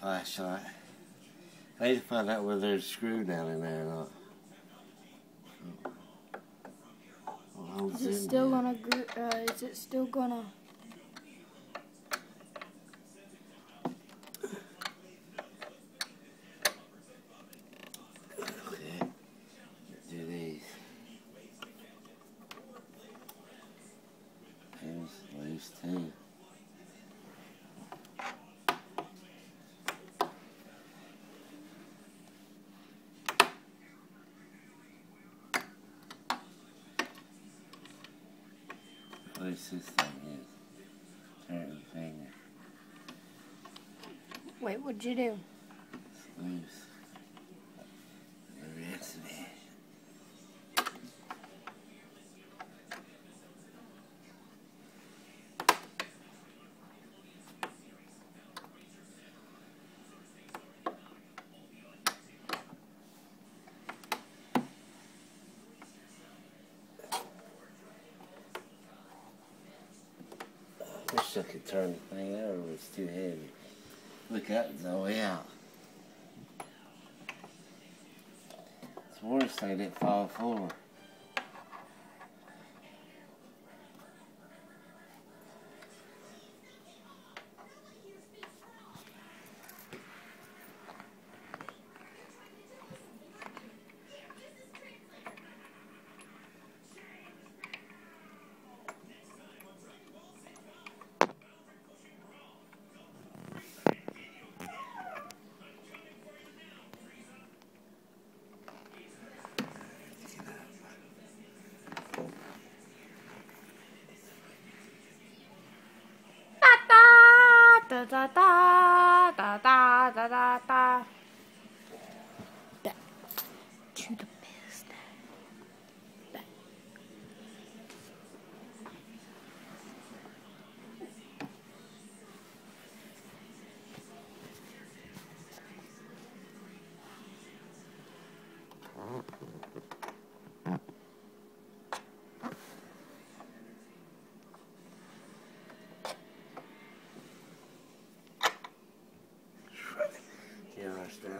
flashlight. I need to find out whether there's a screw down in there or not. Well, Is it still gonna? gr- Uh, is it still gonna? Okay. Do these. Here's loose too. other system is certain thing. Wait, what'd you do? It's loose. I could turn the thing over, it's too heavy. Look, that's the way out. It's worse they didn't fall forward.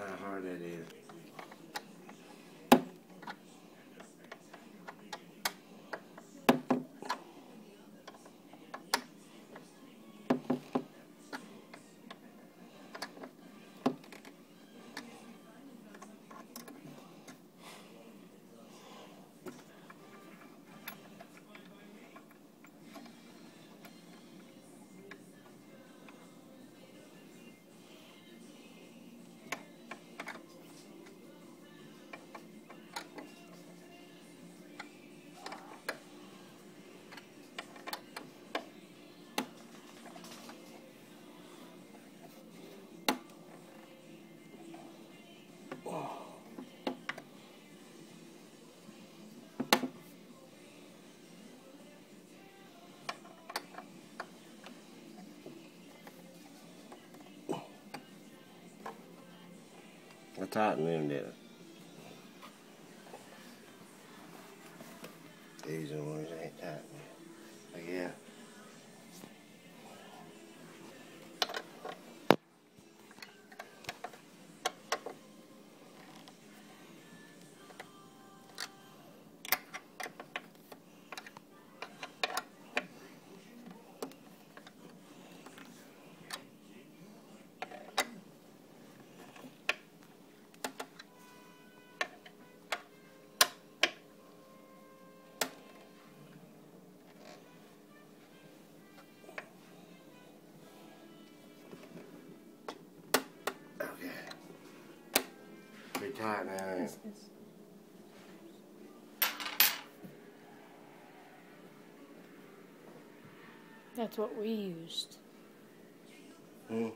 not hard that is. I tightened them down. These ones ain't tightened. man. That's what we used. Mm.